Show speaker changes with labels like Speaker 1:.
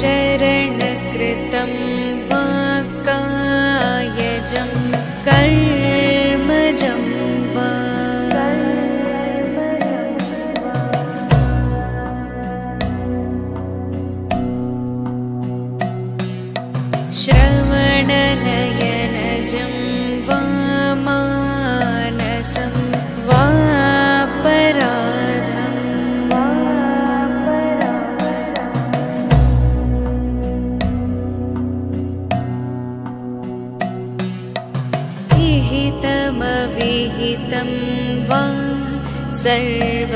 Speaker 1: चरणकृतं वा कायजं कर्मजं वा। श्रवणनयनजं विहितमविहितं वा सर्वमेतत्क्षमस्व